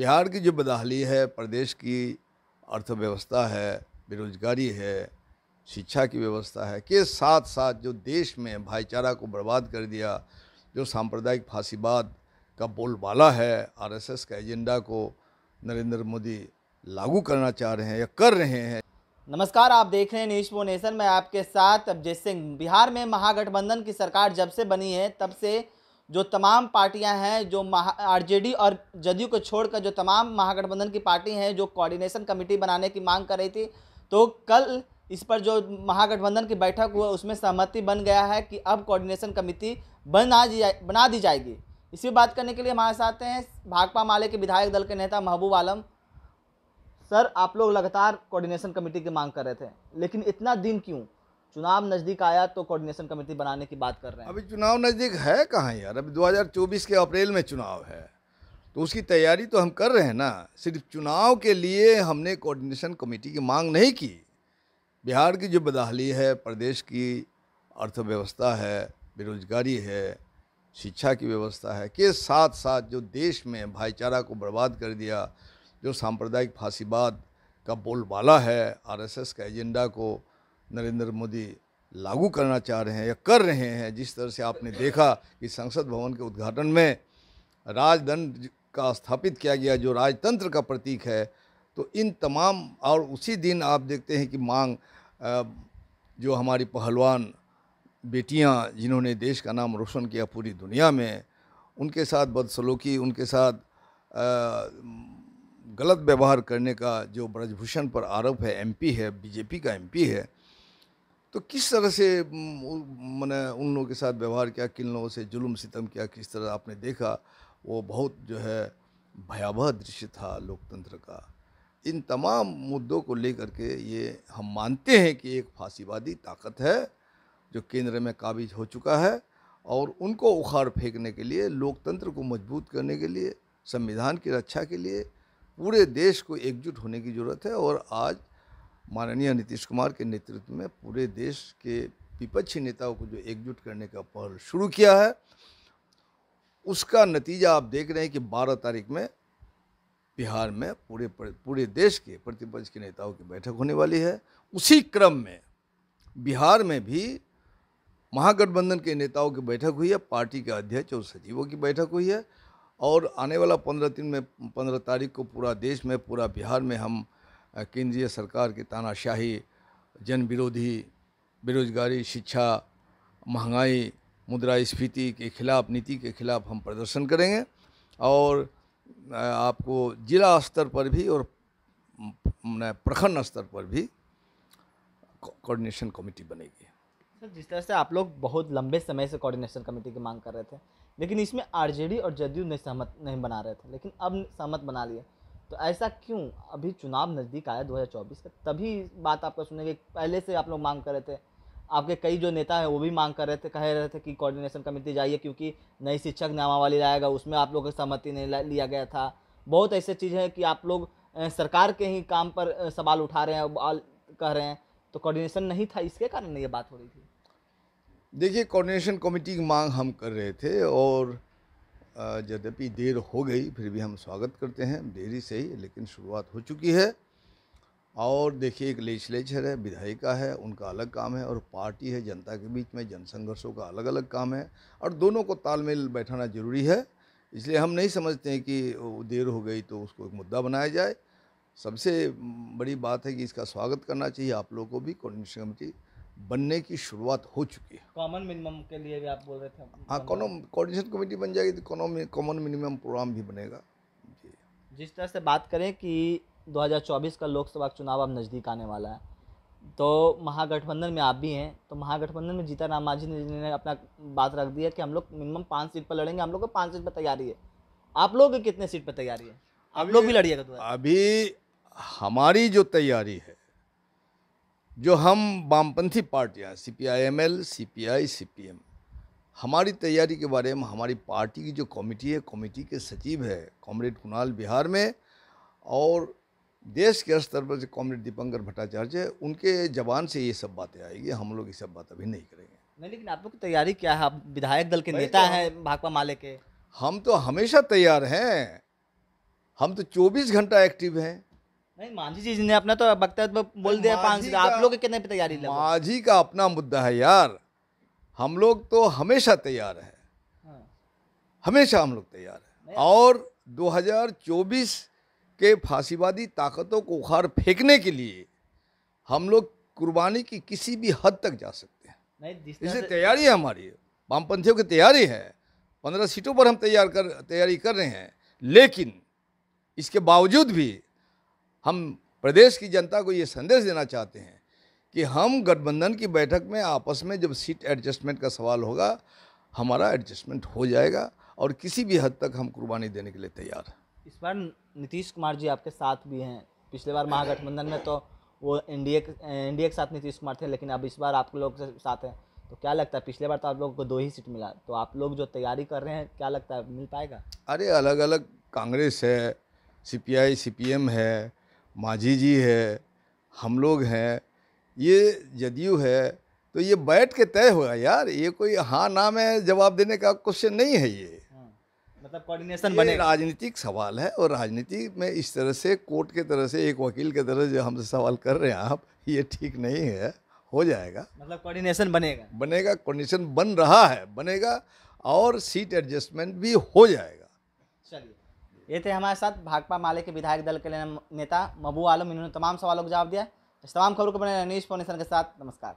बिहार की जो बदहाली है, प्रदेश की अर्थव्यवस्था है, बेरोजगारी है, शिक्षा की व्यवस्था है, के साथ साथ जो देश में भाईचारा को बर्बाद कर दिया, जो सांप्रदायिक फांसीवाद का बोलबाला है, आरएसएस का एजेंडा को नरेंद्र मोदी लागू करना चाह रहे हैं या कर रहे हैं। नमस्कार, आप देख रहे हैं न्यूज़ पो नेशन। में आपके साथ अभिजीत सिंह। बिहार में महागठबंधन की सरकार जब से बनी है, तब से जो तमाम पार्टियाँ हैं, जो आरजेडी और जदयू को छोड़कर जो तमाम महागठबंधन की पार्टी हैं, जो कोऑर्डिनेशन कमेटी बनाने की मांग कर रही थी तो कल इस पर जो महागठबंधन की बैठक हुआ, उसमें सहमति बन गया है कि अब कोऑर्डिनेशन कमेटी बना दी बना दी जाएगी। इसी बात करने के लिए हमारे साथ हैं भाकपा माले के विधायक दल के नेता महबूब आलम। सर, आप लोग लगातार कोऑर्डिनेशन कमेटी की मांग कर रहे थे, लेकिन इतना दिन क्यों? चुनाव नज़दीक आया तो कोऑर्डिनेशन कमेटी बनाने की बात कर रहे हैं। अभी चुनाव नज़दीक है कहाँ यार? अभी 2024 के अप्रैल में चुनाव है। तो उसकी तैयारी तो हम कर रहे हैं ना। सिर्फ़ चुनाव के लिए हमने कोऑर्डिनेशन कमेटी की मांग नहीं की। बिहार की जो बदहाली है, प्रदेश की अर्थव्यवस्था है, बेरोजगारी है, शिक्षा की व्यवस्था है, के साथ साथ जो देश में भाईचारा को बर्बाद कर दिया, जो सांप्रदायिक फांसीवाद का बोलबाला है, आरएसएस का एजेंडा को नरेंद्र मोदी लागू करना चाह रहे हैं या कर रहे हैं, जिस तरह से आपने देखा कि संसद भवन के उद्घाटन में राजदंड का स्थापित किया गया, जो राजतंत्र का प्रतीक है तो इन तमाम, और उसी दिन आप देखते हैं कि मांग जो हमारी पहलवान बेटियाँ, जिन्होंने देश का नाम रोशन किया पूरी दुनिया में, उनके साथ बदसलूकी, उनके साथ गलत व्यवहार करने का जो ब्रजभूषण पर आरोप है, एमपी है, बीजेपी का एमपी है तो किस तरह से मैंने उन लोगों के साथ व्यवहार किया, किन लोगों से जुल्म सितम किया, किस तरह आपने देखा, वो बहुत जो है भयावह दृश्य था लोकतंत्र का। इन तमाम मुद्दों को लेकर के ये हम मानते हैं कि एक फांसीवादी ताकत है, जो केंद्र में काबिज हो चुका है और उनको उखाड़ फेंकने के लिए, लोकतंत्र को मज़बूत करने के लिए, संविधान की रक्षा के लिए पूरे देश को एकजुट होने की ज़रूरत है और आज माननीय नीतीश कुमार के नेतृत्व में पूरे देश के विपक्षी नेताओं को जो एकजुट करने का पहल शुरू किया है, उसका नतीजा आप देख रहे हैं कि 12 तारीख में बिहार में पूरे पूरे देश के प्रतिपक्ष के नेताओं की बैठक होने वाली है। उसी क्रम में बिहार में भी महागठबंधन के नेताओं की बैठक हुई है, पार्टी के अध्यक्ष और सचिवों की बैठक हुई है और आने वाला पंद्रह दिन में, पंद्रह तारीख को पूरा देश में, पूरा बिहार में हम केंद्रीय सरकार की तानाशाही जन विरोधी बेरोजगारी, शिक्षा, महँगाई मुद्रास्फीति के खिलाफ, नीति के खिलाफ हम प्रदर्शन करेंगे और आपको जिला स्तर पर भी और प्रखंड स्तर पर भी कोऑर्डिनेशन कमेटी बनेगी। सर, जिस तरह से आप लोग बहुत लंबे समय से कोऑर्डिनेशन कमेटी की मांग कर रहे थे, लेकिन इसमें आरजेडी और जदयू ने सहमत नहीं बना रहे थे, लेकिन अब सहमत बना लिए। तो ऐसा क्यों? अभी चुनाव नज़दीक आया 2024 का, तभी बात आपका सुनेंगे पहले से आप लोग मांग कर रहे थे। आपके कई जो नेता हैं, वो भी मांग कर रहे थे, कह रहे थे कि कोऑर्डिनेशन कमेटी जाइए, क्योंकि नई शिक्षक नामावली लाएगा, उसमें आप लोगों की सहमति नहीं लिया गया था। बहुत ऐसे चीज़ है कि आप लोग सरकार के ही काम पर सवाल उठा रहे हैं कह रहे हैं। तो कोऑर्डिनेशन नहीं था, इसके कारण ये बात हो रही थी। देखिए कोऑर्डिनेशन कमेटी की मांग हम कर रहे थे और यद्यपि देर हो गई, फिर भी हम स्वागत करते हैं। देरी से ही, लेकिन शुरुआत हो चुकी है। और देखिए, एक लेजिस्लेचर है, विधायिका है, उनका अलग काम है और पार्टी है। जनता के बीच में जनसंघर्षों का अलग अलग काम है और दोनों को तालमेल बैठाना ज़रूरी है। इसलिए हम नहीं समझते हैं कि देर हो गई तो उसको एक मुद्दा बनाया जाए। सबसे बड़ी बात है कि इसका स्वागत करना चाहिए। आप लोगों को भी कोऑर्डिनेशन कमेटी बनने की शुरुआत हो चुकी है। कॉमन मिनिमम के लिए भी आप बोल रहे थे। हाँ कोऑर्डिनेशन कमेटी बन जाएगी तो कॉमन मिनिमम प्रोग्राम भी बनेगा। जी। जिस तरह से बात करें कि 2024 का लोकसभा चुनाव अब नज़दीक आने वाला है तो महागठबंधन में आप भी हैं तो महागठबंधन में जीता राम मांझी ने अपना बात रख दी है कि हम लोग मिनिमम पाँच सीट पर लड़ेंगे हम लोग को पाँच सीट पर तैयारी है। आप लोग कितने सीट पर तैयारी है? आप लोग भी लड़िएगा तो। अभी हमारी जो तैयारी है जो हम वामपंथी पार्टियाँ C P I M L C P I C P M हमारी तैयारी के बारे में हमारी पार्टी की जो कमेटी है कमेटी के सचिव है कॉमरेड कुणाल बिहार में और देश के स्तर पर जो कॉमरेड दीपंकर भट्टाचार्य उनके जवान से ये सब बातें आएगी हम लोग ये सब बात अभी नहीं करेंगे। नहीं लेकिन आप लोग की तैयारी क्या है? आप विधायक दल के नेता तो हैं भाकपा माले के। हम तो हमेशा तैयार हैं। हम तो 24 घंटा एक्टिव हैं। नहीं मांझी जी ने अपना तो वक्तव्य बोल दिया पाँच आप लोग कितने पे तैयारी माझी का अपना मुद्दा है यार। हम लोग तो हमेशा तैयार है। हाँ। हमेशा हम लोग तैयार है। और 2024 के फांसीवादी ताकतों को उखाड़ फेंकने के लिए हम लोग कुर्बानी की किसी भी हद तक जा सकते हैं। इसलिए तैयारी है हमारी। वामपंथियों की तैयारी है। पंद्रह सीटों पर हम तैयार कर तैयारी कर रहे हैं। लेकिन इसके बावजूद भी हम प्रदेश की जनता को ये संदेश देना चाहते हैं कि हम गठबंधन की बैठक में आपस में जब सीट एडजस्टमेंट का सवाल होगा हमारा एडजस्टमेंट हो जाएगा और किसी भी हद तक हम कुर्बानी देने के लिए तैयार हैं। इस बार नीतीश कुमार जी आपके साथ भी हैं। पिछले बार महागठबंधन में तो वो एनडीए एनडीए के साथ नीतीश कुमार थे लेकिन अब इस बार आप लोग के साथ हैं। तो क्या लगता है पिछले बार तो आप लोगों को दो ही सीट मिला। तो आप लोग जो तैयारी कर रहे हैं क्या लगता है मिल पाएगा? अरे अलग अलग कांग्रेस है सीपीआई सीपीएम है मांझी जी है हम लोग हैं ये जदयू है तो ये बैठ के तय होगा यार ये कोई हाँ ना में जवाब देने का क्वेश्चन नहीं है ये। हाँ। मतलब कोऑर्डिनेशन ये बनेगा राजनीतिक सवाल है और राजनीति में इस तरह से कोर्ट के तरह से एक वकील के तरह जो हमसे सवाल कर रहे हैं आप ये ठीक नहीं है हो जाएगा। मतलब कोऑर्डिनेशन बनेगा। बनेगा कंडीशन बन रहा है बनेगा और सीट एडजस्टमेंट भी हो जाएगा। चलिए। ये थे हमारे साथ भाकपा माले के विधायक दल के नेता, मबू आलम। इन्होंने तमाम सवालों का जवाब दिया। इस तमाम खबरों को बने न्यूज़ फाउंडेशन के साथ। नमस्कार।